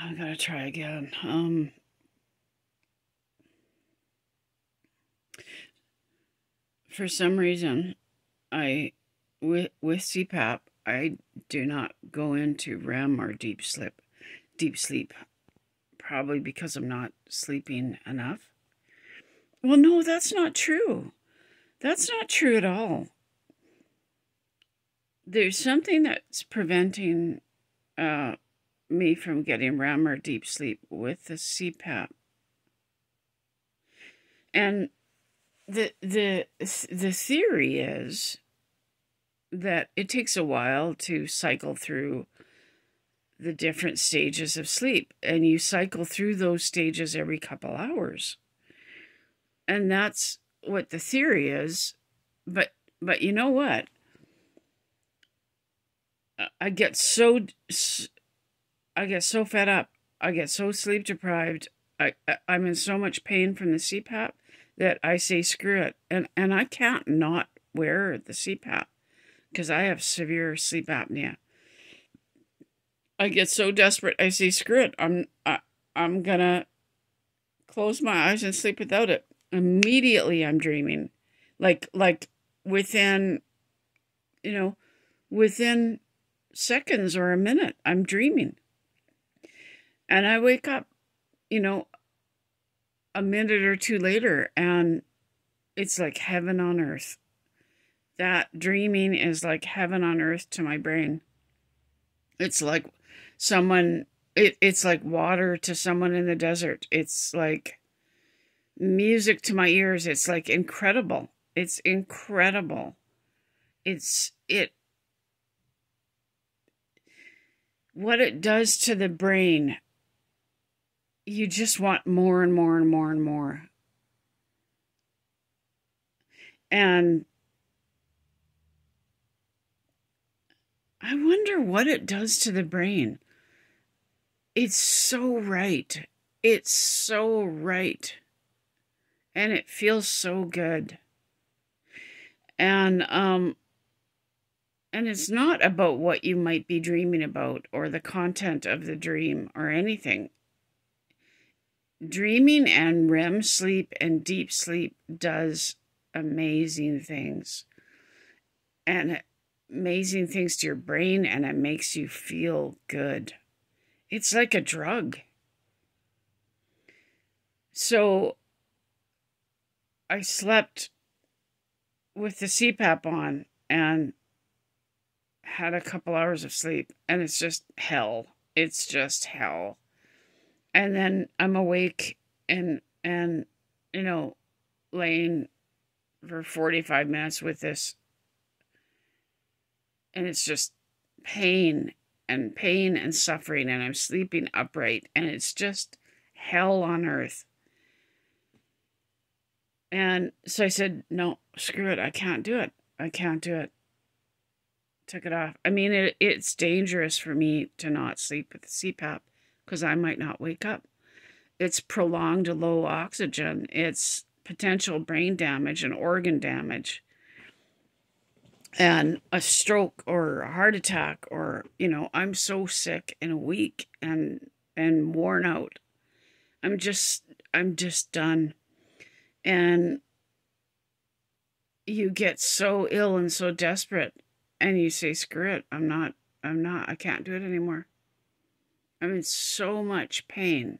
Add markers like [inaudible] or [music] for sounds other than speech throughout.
I gotta try again. Um, for some reason, I with with CPAP, I do not go into REM or deep sleep. Deep sleep, probably because I'm not sleeping enough. Well, no, that's not true. That's not true at all. There's something that's preventing uh, me from getting REM or deep sleep with the CPAP. And the the the theory is that it takes a while to cycle through the different stages of sleep and you cycle through those stages every couple hours and that's what the theory is but but you know what i get so i get so fed up i get so sleep deprived i i'm in so much pain from the cpap that i say screw it and and i can't not wear the cpap because I have severe sleep apnea. I get so desperate, I say, "Screw it! I'm I, I'm gonna close my eyes and sleep without it." Immediately, I'm dreaming, like like within, you know, within seconds or a minute, I'm dreaming, and I wake up, you know, a minute or two later, and it's like heaven on earth that dreaming is like heaven on earth to my brain. It's like someone it, it's like water to someone in the desert. It's like music to my ears. It's like incredible. It's incredible. It's it what it does to the brain. You just want more and more and more and more. And I wonder what it does to the brain. It's so right. It's so right. And it feels so good. And um and it's not about what you might be dreaming about or the content of the dream or anything. Dreaming and REM sleep and deep sleep does amazing things. And amazing things to your brain and it makes you feel good. It's like a drug. So I slept with the CPAP on and had a couple hours of sleep and it's just hell. It's just hell. And then I'm awake and and you know laying for 45 minutes with this and it's just pain and pain and suffering and I'm sleeping upright and it's just hell on earth. And so I said, no, screw it. I can't do it. I can't do it. Took it off. I mean, it, it's dangerous for me to not sleep with the CPAP because I might not wake up. It's prolonged low oxygen. It's potential brain damage and organ damage. And a stroke or a heart attack or you know i'm so sick and weak and and worn out. I'm just i'm just done. And you get so ill and so desperate and you say screw it. I'm not i'm not i can't do it anymore i'm in so much pain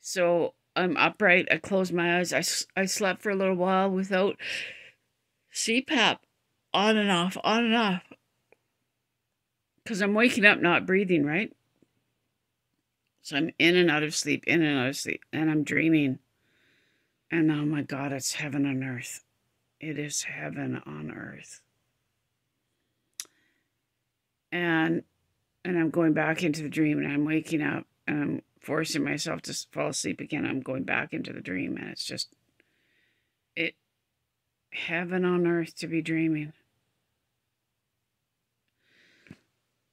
so i'm upright i close my eyes i, I slept for a little while without CPAP on and off, on and off. Because I'm waking up not breathing, right? So I'm in and out of sleep, in and out of sleep, and I'm dreaming. And oh my God, it's heaven on earth. It is heaven on earth. And and I'm going back into the dream and I'm waking up and I'm forcing myself to fall asleep again. I'm going back into the dream and it's just it heaven on earth to be dreaming.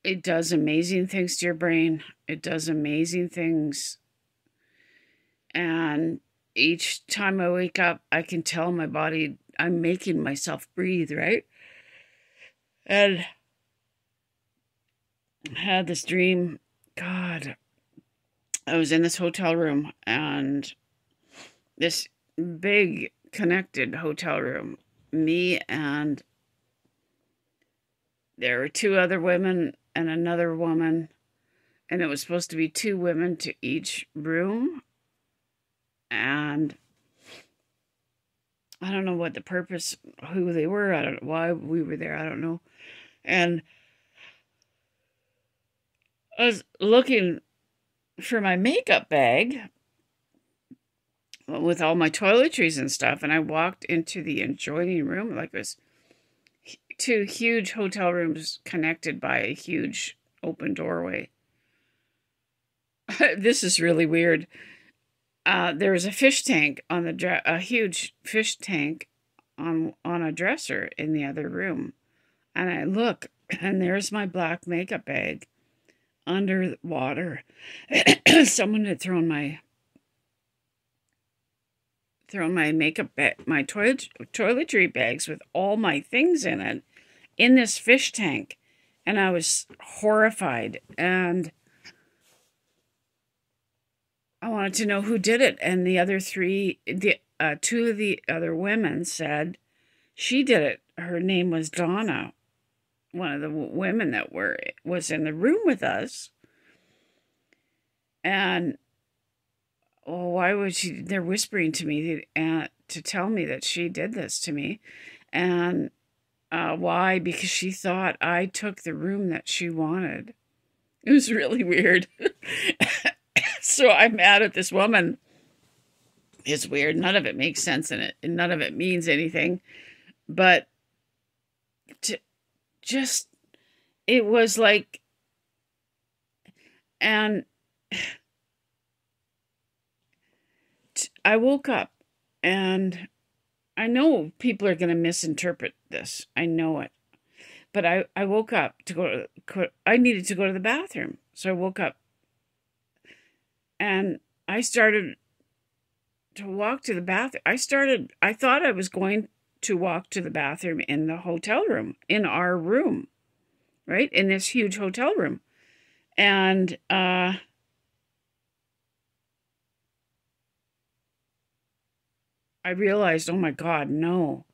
It does amazing things to your brain. It does amazing things. And each time I wake up, I can tell my body I'm making myself breathe, right? And had this dream God, I was in this hotel room and this big connected hotel room. Me and there were two other women and another woman, and it was supposed to be two women to each room. And I don't know what the purpose, who they were. I don't know why we were there. I don't know. And I was looking for my makeup bag with all my toiletries and stuff, and I walked into the adjoining room like it was two huge hotel rooms connected by a huge open doorway. [laughs] this is really weird. Uh, there was a fish tank on the a huge fish tank on on a dresser in the other room, and I look, and there's my black makeup bag under water. [clears throat] Someone had thrown my thrown my makeup bag, my toilet toiletry bags with all my things in it, in this fish tank, and I was horrified and I wanted to know who did it, and the other three, the uh, two of the other women said she did it. Her name was Donna, one of the women that were was in the room with us. And well, why would she? They're whispering to me and to tell me that she did this to me, and uh, why? Because she thought I took the room that she wanted. It was really weird. [laughs] so I'm mad at this woman. It's weird. None of it makes sense in it, and none of it means anything. But just, it was like, and I woke up and I know people are going to misinterpret this. I know it. But I, I woke up to go to, I needed to go to the bathroom. So I woke up and I started to walk to the bathroom. I started, I thought I was going to walk to the bathroom in the hotel room, in our room, right? In this huge hotel room. And, uh, I realized, oh my God, no,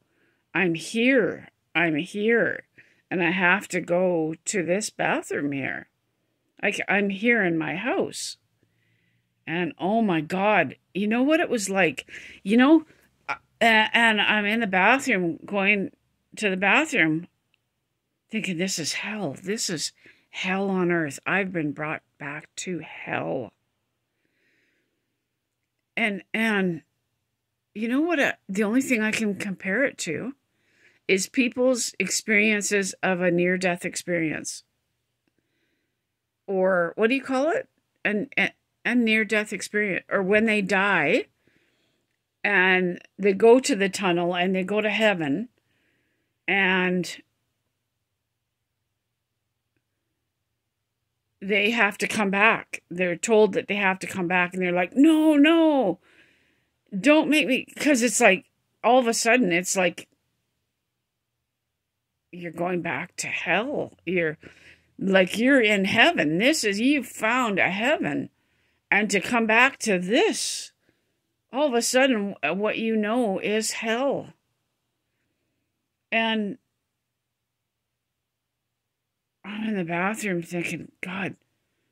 I'm here. I'm here. And I have to go to this bathroom here. I, I'm here in my house. And oh my God, you know what it was like? You know, and I'm in the bathroom going to the bathroom thinking, this is hell. This is hell on earth. I've been brought back to hell. And, and, you know what? Uh, the only thing I can compare it to is people's experiences of a near death experience. Or what do you call it? And, and a near death experience or when they die and they go to the tunnel and they go to heaven and they have to come back. They're told that they have to come back and they're like, "No, no. Don't make me cuz it's like all of a sudden it's like you're going back to hell. You're like you're in heaven. This is you found a heaven and to come back to this, all of a sudden, uh, what you know is hell. And I'm in the bathroom thinking, God,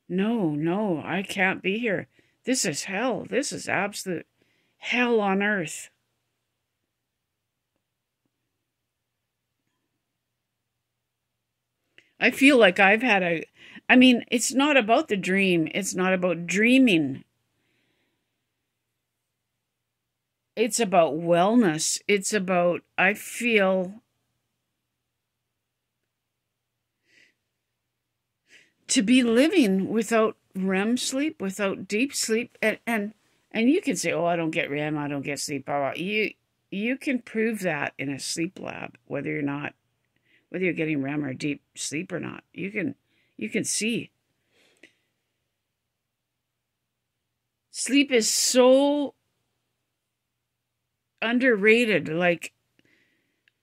no, no, I can't be here. This is hell. This is absolute hell on earth. I feel like I've had a I mean, it's not about the dream, it's not about dreaming. It's about wellness. It's about, I feel, to be living without REM sleep, without deep sleep, and and and you can say, "Oh, I don't get REM, I don't get sleep." Blah, blah. You you can prove that in a sleep lab, whether you're not, whether you're getting REM or deep sleep or not. You can you can see. Sleep is so underrated. Like,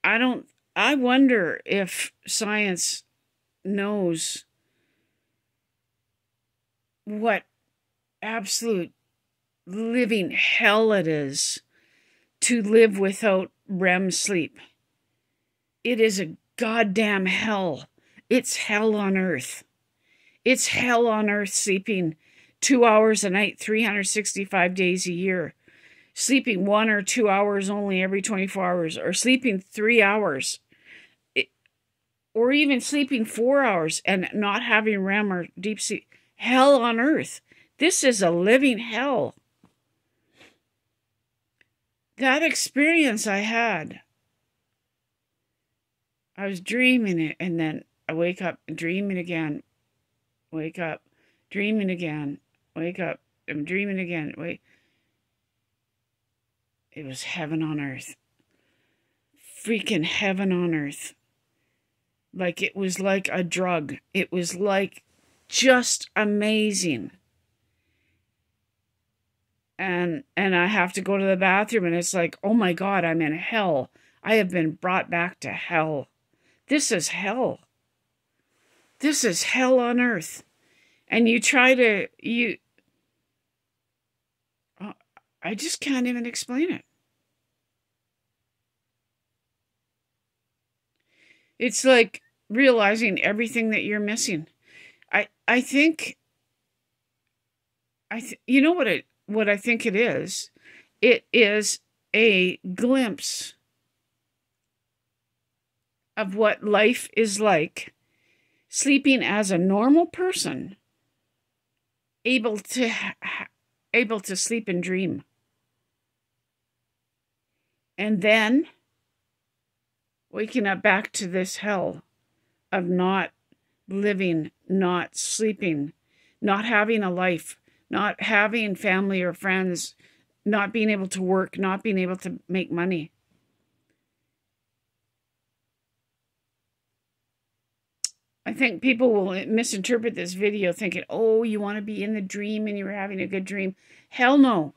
I don't, I wonder if science knows what absolute living hell it is to live without REM sleep. It is a goddamn hell. It's hell on earth. It's hell on earth sleeping two hours a night, 365 days a year. Sleeping one or two hours only every 24 hours, or sleeping three hours, it, or even sleeping four hours and not having REM or deep sleep. Hell on earth. This is a living hell. That experience I had, I was dreaming it, and then I wake up and dreaming again, wake up, dreaming again, wake up, I'm dreaming again, wait. It was heaven on earth. Freaking heaven on earth. Like it was like a drug. It was like just amazing. And and I have to go to the bathroom and it's like, "Oh my god, I'm in hell. I have been brought back to hell. This is hell. This is hell on earth." And you try to you I just can't even explain it. It's like realizing everything that you're missing. I I think I th- you know what it what I think it is. It is a glimpse of what life is like sleeping as a normal person able to able to sleep and dream and then waking up back to this hell of not living, not sleeping, not having a life, not having family or friends, not being able to work, not being able to make money. I think people will misinterpret this video thinking, oh, you want to be in the dream and you're having a good dream. Hell no.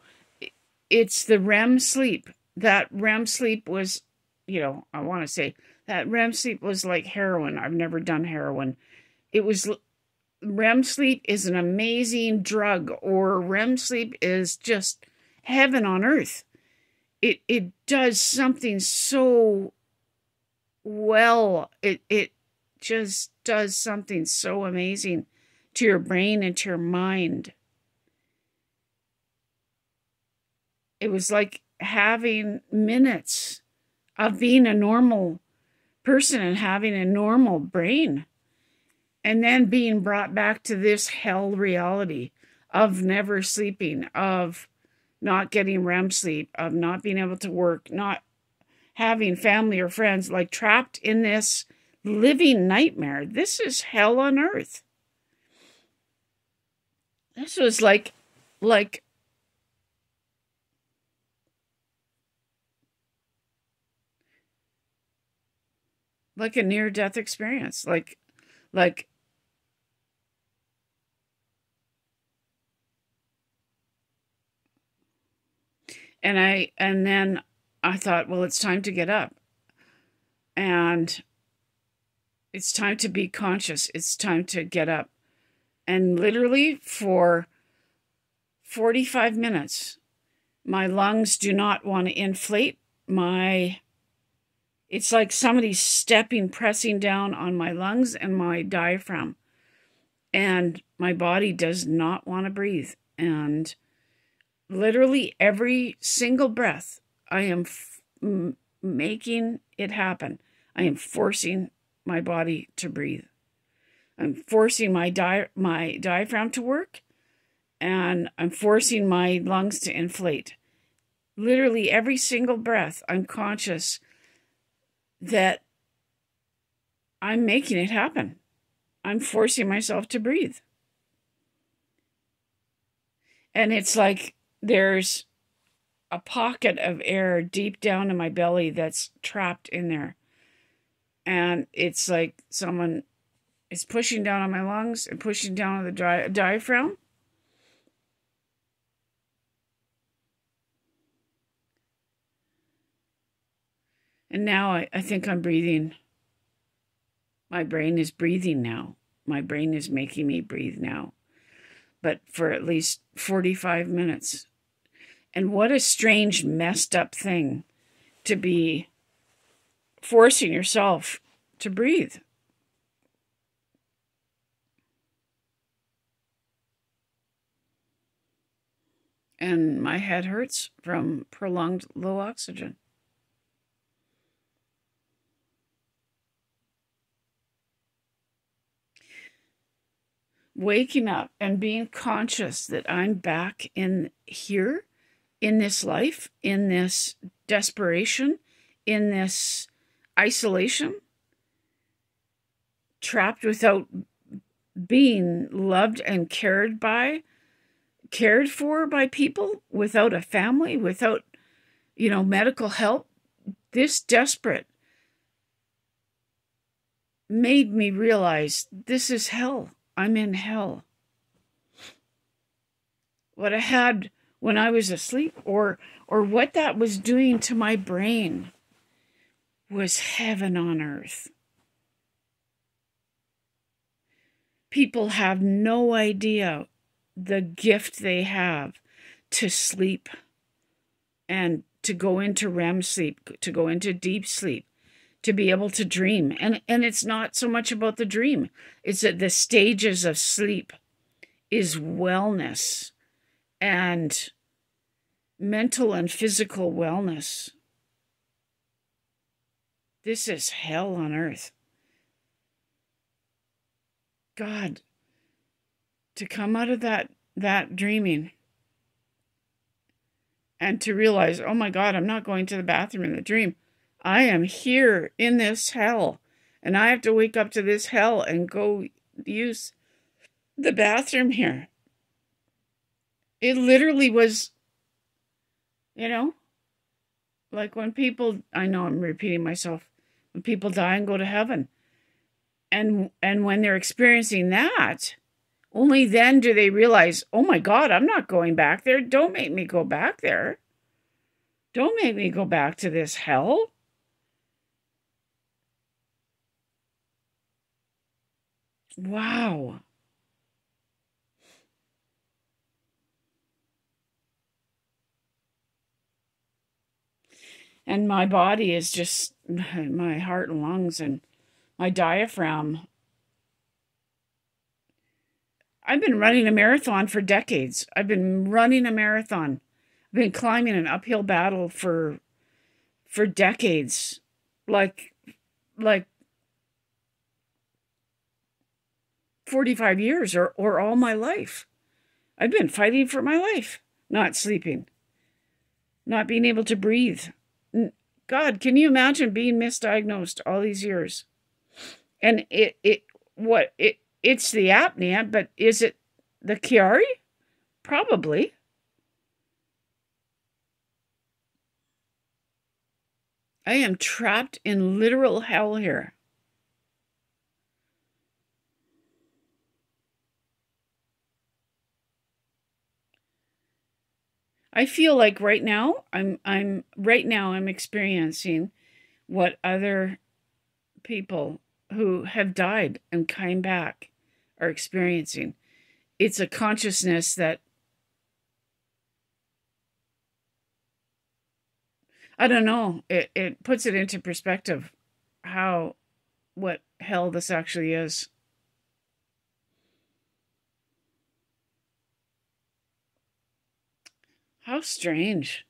It's the REM sleep. That REM sleep was, you know, I want to say that REM sleep was like heroin. I've never done heroin. It was REM sleep is an amazing drug, or REM sleep is just heaven on earth. It it does something so well. It it just does something so amazing to your brain and to your mind. It was like having minutes of being a normal person and having a normal brain and then being brought back to this hell reality of never sleeping, of not getting REM sleep, of not being able to work, not having family or friends, like trapped in this living nightmare. This is hell on earth. This was like, like, like a near death experience. Like, like, and I, and then I thought, well, it's time to get up. And it's time to be conscious. It's time to get up. And literally for 45 minutes, my lungs do not want to inflate. My it's like somebody stepping, pressing down on my lungs and my diaphragm. And my body does not want to breathe. And literally every single breath, I am making it happen. I am forcing my body to breathe. I'm forcing my di- my diaphragm to work and I'm forcing my lungs to inflate. Literally every single breath, I'm conscious that I'm making it happen. I'm forcing myself to breathe. And it's like there's a pocket of air deep down in my belly that's trapped in there and it's like someone is pushing down on my lungs and pushing down on the di- diaphragm. And now I, I think I'm breathing. My brain is breathing now. My brain is making me breathe now. but for at least 45 minutes. And what a strange, messed up thing to be forcing yourself to breathe. And my head hurts from prolonged low oxygen. Waking up and being conscious that I'm back in here, in this life, in this desperation, in this isolation, trapped without being loved and cared by, cared for by people, without a family, without, you know, medical help. This desperate made me realize this is hell. I'm in hell. What I had when I was asleep or or what that was doing to my brain was heaven on earth. People have no idea the gift they have to sleep and to go into REM sleep, to go into deep sleep, to be able to dream. And and it's not so much about the dream. It's that the stages of sleep is wellness and mental and physical wellness. This is hell on earth. God, to come out of that that dreaming and to realize, oh my God, I'm not going to the bathroom in the dream. I am here in this hell, and I have to wake up to this hell and go use the bathroom here. It literally was, you know, like when people, I know I'm repeating myself, when people die and go to heaven. And and when they're experiencing that, only then do they realize, "Oh my god, I'm not going back there. Don't make me go back there. Don't make me go back to this hell." Wow. And my body is just my heart and lungs and my diaphragm. I've been running a marathon for decades. I've been running a marathon. I've been climbing an uphill battle for for decades. Like like 45 years or, or all my life. I've been fighting for my life, not sleeping, not being able to breathe. God, can you imagine being misdiagnosed all these years? And it, it, what, it, it's the apnea, but is it the Chiari? Probably. I am trapped in literal hell here. I feel like right now I'm I'm right now I'm experiencing what other people who have died and came back are experiencing. It's a consciousness that I don't know. It it puts it into perspective how what hell this actually is. How strange.